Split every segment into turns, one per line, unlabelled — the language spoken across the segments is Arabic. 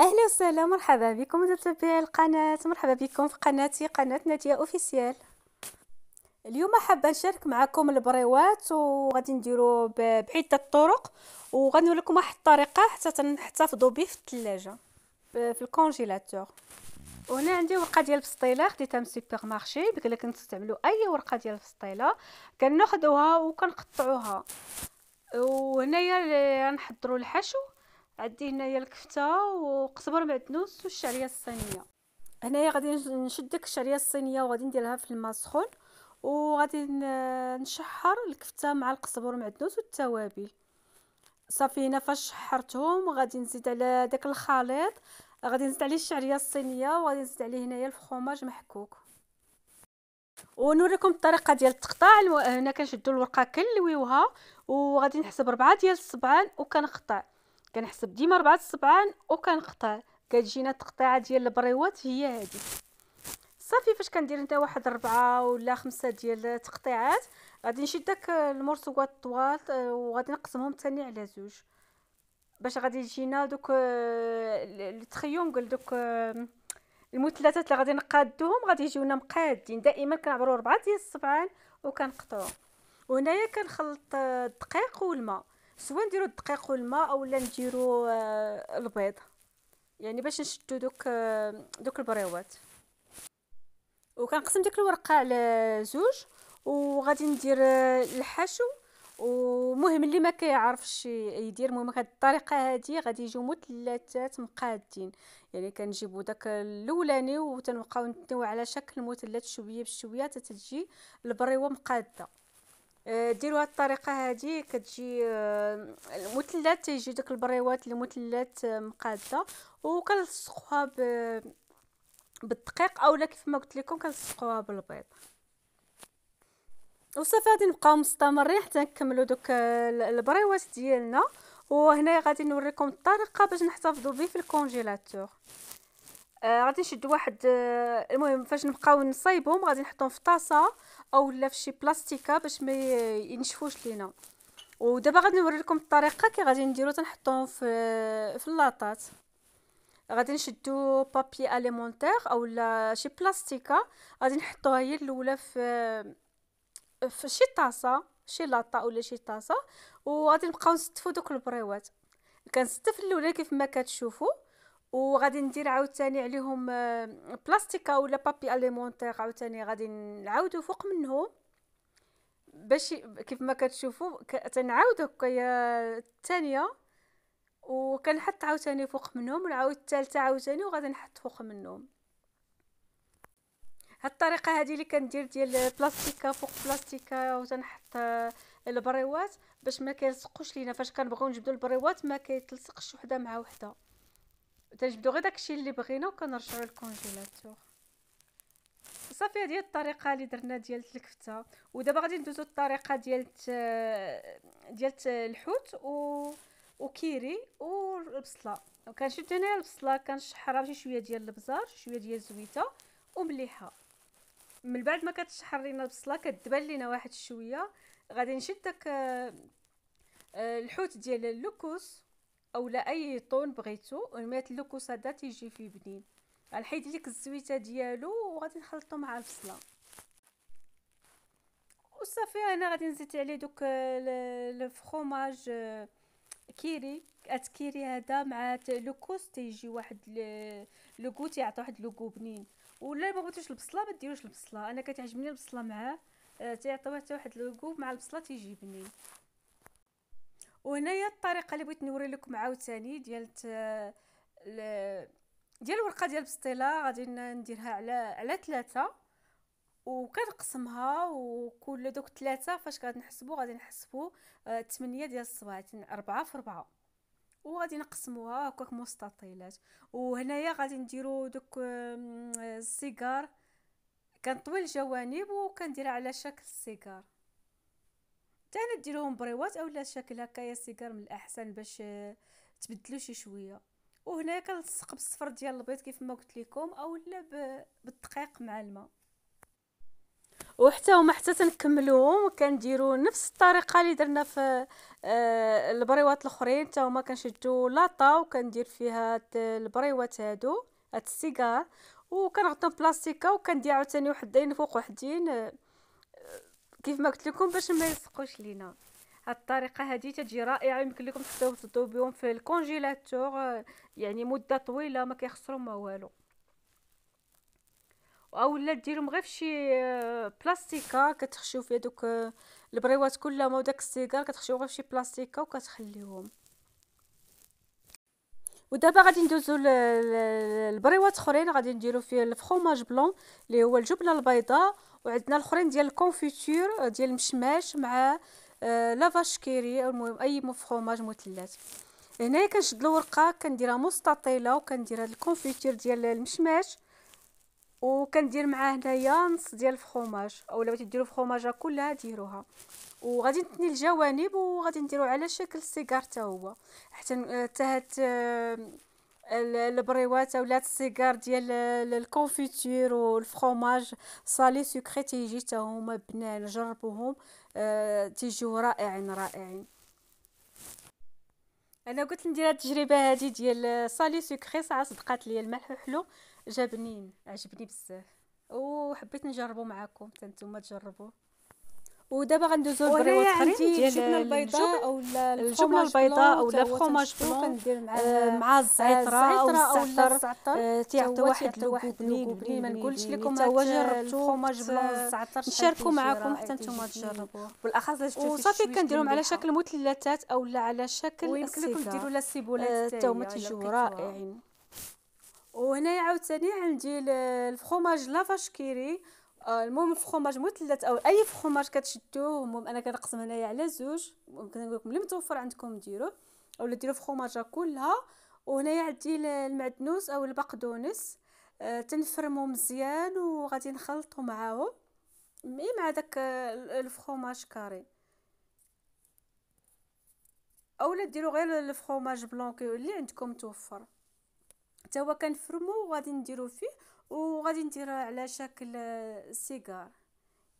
أهلا وسهلا مرحبا بكم متابعي القناة. مرحبا بكم في قناتي قناة نادية أوفيسيال. اليوم حابه نشارك معكم البريوات وغادي نديرو بعدة طرق وغادي نقول لكم واحد الطريقة حتى نحتفظوا به في الثلاجة في ال congélateur. وهنا عندي ورقة ديال البسطيلة خديتها من ال supermarché قال لك تستعملوا أي ورقة ديال البسطيلة كناخذوها وكنقطعوها. وهنايا غنحضروا الحشو. عندي هنايا الكفته وقزبر معدنوس والشعريه الصينيه. هنايا غادي نشد ديك الشعريه الصينيه وغادي نديرها في الماء سخون وغادي نشحر الكفته مع القزبر معدنوس والتوابل. صافي هنا فاش شحرتهم غادي نزيد على داك الخليط غادي نزيد عليه الشعريه الصينيه وغادي نزيد عليه هنايا الفخوماج محكوك. ونوريكم الطريقة ديال التقطاع هنا كنشدو الورقة كنلويوها وغادي نحسب ربعة ديال الصبعان وكنقطع. كنحسب ديما ربعة الصبعان وكنقطع كتجينا التقطيعه ديال البريوات هي هذه صافي فاش كندير انت واحد ربعة ولا خمسة ديال التقطيعات غادي نشد داك المرسوقات الطوال وغادي نقسمهم ثاني على زوج. باش غادي يجينا دوك التخيونغل دوك المثلثات اللي غادي نقادوهم غادي يجيونا مقادين. دائما كنعبروا ربعة ديال الصبعان وكنقطعوهم وهنايا كنخلط الدقيق والماء. سواء نديرو الدقيق والماء اولا نديرو آه، البيض؟ يعني باش نشدو دوك آه، دوك البريوات. وكنقسم ديك الورقة على زوج وغادي ندير آه، الحشو. ومهم اللي ما كيعرفش يدير المهم هاد الطريقة هذه غادي يجيو مثلثات مقادين. يعني كنجيبو داك الأولاني وتنبقاو نتنيو على شكل مثلث شوية بشوية حتى تجي البريوة مقادة. ديروا هاد الطريقة هذه كتجي آه، المثلث تيجي داك البريوات اللي مثلث آه، مقادة وكنلصقوها بالدقيق اولا كيف ما قلت لكم كنلصقوها بالبيض. وصافي غادي نبقاو مستمرين حتى نكملوا دوك البريوات ديالنا. وهنا غادي نوريكم الطريقة باش نحتفظوا به في الكونجيلاتور. آه غادي نشد واحد آه المهم فاش نبقاو نصايبهم غادي نحطهم في طاسة اولا في شي بلاستيكة باش ما ينشفوش لينا. ودابا غادي نوري لكم الطريقة كي غادي نديرو تنحطوهم في في اللاطات غادي نشدو بابي اليمونتير اولا شي بلاستيكة غادي نحطوها هي الأولى في في شي طاسة شي لاطة ولا شي طاسة. وغادي نبقاو نستفو دوك البريوات. كنستف الأولى كيف ما كتشوفوا وغادي ندير عاوتاني عليهم آه، بلاستيكا ولا بابي أليمونتير عاوتاني غادي نعاودو فوق منهم باش كيف ما كتشوفوا تنعاود هكايا الثانية وكنحط عاوتاني فوق منهم ونعاود الثالثه عاوتاني وغادي نحط فوق منهم. هاد الطريقة هذه اللي كندير ديال بلاستيكا فوق بلاستيكا وتنحط آه، البريوات باش ما كيلصقوش لينا. فاش كنبغيو نجبدو البريوات ما كيتلصقش وحدة مع وحدة. تنجبدو غير داكشي اللي بغينا وكنرجعو لل congélateur. صافي هذه الطريقة اللي درنا ديال الكفتة. ودابا غادي ندوزو الطريقة ديال ديال الحوت و وكيري والبصلة. كنشد هنا البصلة كنشحرها بشي شوية ديال البزار شوية ديال الزويتة ومليحة. من بعد ما كتشحر لينا البصلة كتبان لينا واحد شوية. غادي نشد داك آه، الحوت ديال اللوكوس اولا أي نوع بغيتو الميات اللوكوس هذا تيجي فيه بنين. غنحيد ديك الزويتة ديالو وغادي نخلطو مع البصله وصافي أنا غادي نزيد عليه دوك الفخوماج آه، كيري. ات كيري هذا مع لوكوس تيجي واحد لوكو تيعطي واحد لوكو بنين. ولا ما بغيتوش البصلة ما ديروش البصلة. أنا كتعجبني البصلة معاه آه، تيعطي واحد لوكو مع البصلة تيجي بنين. وهنايا الطريقة اللي بغيت نوري لكم عاوتاني ديال ديال الورقة ديال البسطيله غادي نديرها على على ثلاثة وكنقسمها وكل دوك ثلاثة فاش غادي غادي نحسبو آه 8 ديال الصباعات أربعة في أربعة. وغادي نقسموها هكاك مستطيلات. وهنايا غادي نديرو دوك السيجار. كنطوي الجوانب وكنديرها على شكل السيجار. تانا ديروهم بريوات اولا شكل هكايا سيجار من الأحسن باش تبدلو شي شوية. وهنا كنلصق بالصفر ديال البيض كيف ما قلت لكم اولا بالدقيق مع الماء. وحتى هما حتى تنكملوهم كنديروا نفس الطريقة اللي درنا في آه البريوات الأخرين. حتى هما كنشدوا لاطا وكندير فيها هاد البريوات هادو هاد السيجار. وكنغطيهم بلاستيكه وكندير عاوتاني وحدين فوق وحدين آه كيف ما قلت لكم باش ما يلصقوش لينا. هاد الطريقة هذه تجي رائعة. يمكن لكم تقدروا تحطوا بهم في ال congélateur يعني مدة طويلة ما كيخسروا ما والو. اولا ديرهم غير فشي آه، بلاستيكة كتخشيو فيها دوك آه، البريوات كلهم وداك السيجار كتخشيو غير فشي بلاستيكة وكتخليوهم. ودابا غادي ندوزو البريوات اخرين. غادي نديرو فيه ال fromage blanc اللي هو الجبنة البيضاء وعندنا الأخرين ديال ال confiture ديال المشماش مع آه La vache qui rit المهم أي فخوماج مثلث. هنايا كنشد الورقه كنديرها مستطيلة وكندير هاد ال confiture ديال المشماش. وكندير معاه هنايا نص ديال الفخوماج أولا بغيتي ديروا فخوماجه كلها ديروها. وغادي نتني الجوانب وغادي نديرو على شكل سيجار حتى هو. حتى حتى هاد آه، البريوات اولا السيجار ديال ال confiture وال fromage salé sucré تيجي حتى هما بنان جربوهم أه تيجيو رائعين رائعين. أنا قلت ندير هاد التجربة هذه ديال salé sucré ساعه صدقات ليا الملح حلو جا بنين عجبني بزاف. وحبيت نجربو معاكم حتى نتوما تجربوه ودابا غندوزو للبريوات اخرين ديال الجبنة البيضاء اولا الجبنة البيضاء اولا الفرomاج بلون كندير معاه مع الزعترة أو الزعتر. تيعطي واحد واحد بنين ما نقولش لكم هو جربتو الفرomاج بلون الزعتر نشاركو معكم حتى نتوما تجربوه بالأخص وصافي كنديرهم على شكل مثلثات اولا على شكل ويمكن لكم ديروا لا سيبولات حتى هما تيجيو رائعين. وهنايا عاوتاني عندي ال fromage La vache qui rit. آه، المهم الفخوماج مثلث أو أي فخوماج كتشدوه المهم أنا كنقسم هنايا على زوج. ممكن نقول لكم اللي متوفر عندكم ديروه اولا ديروا فخوماجة كلها. وهنايا عندي المعدنوس أو البقدونس. أه تنفرمو مزيان وغادي نخلطو معاهم. mais مع داك ال fromage carré. اولا ديروا غير ال fromage blanc اللي عندكم متوفر. حتى هو كنفرمو وغادي نديرو فيه وغادي نديرها على شكل سيجار.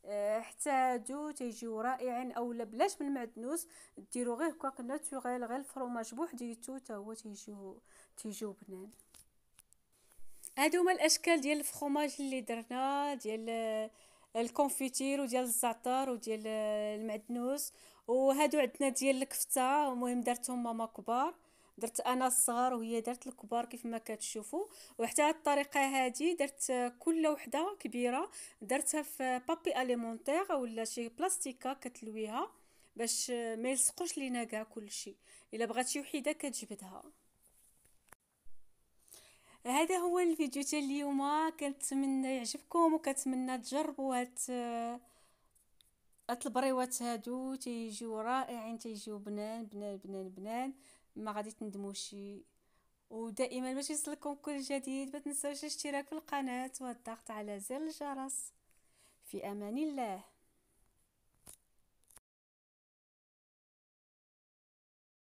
آه، حتى هادو تيجيو رائعين اولا بلاش من المعدنوس ديروا غير هكاك naturel غير ال fromage بوحديتو حتى هو تيجيو تيجيو بنان. هادو هما الأشكال ديال ال fromage اللي درنا ديال ال confiture وديال الزعتر وديال المعدنوس. وهادو عندنا ديال الكفتة المهم درتهم ماما كبار. درت أنا الصغار وهي درت الكبار كيف ما كتشوفوا. وحتى هاد الطريقة هذه درت كل وحدة كبيرة درتها في بابي اليمونتير ولا شي بلاستيكه كتلويها باش ما يلصقوش لينا كاع كلشي. إلا بغات شي وحده كتجبدها. هذا هو الفيديو تاع اليوم. كنتمنى يعجبكم وكنتمنى تجربوا هاد هاد البريوات هادو. تيجيو رائعين تيجيو بنان بنان بنان بنان. ما غادي تندموش ودائما باش يصلكم كل جديد ما تنساوش الاشتراك في القناة والضغط على زر الجرس. في أمان الله.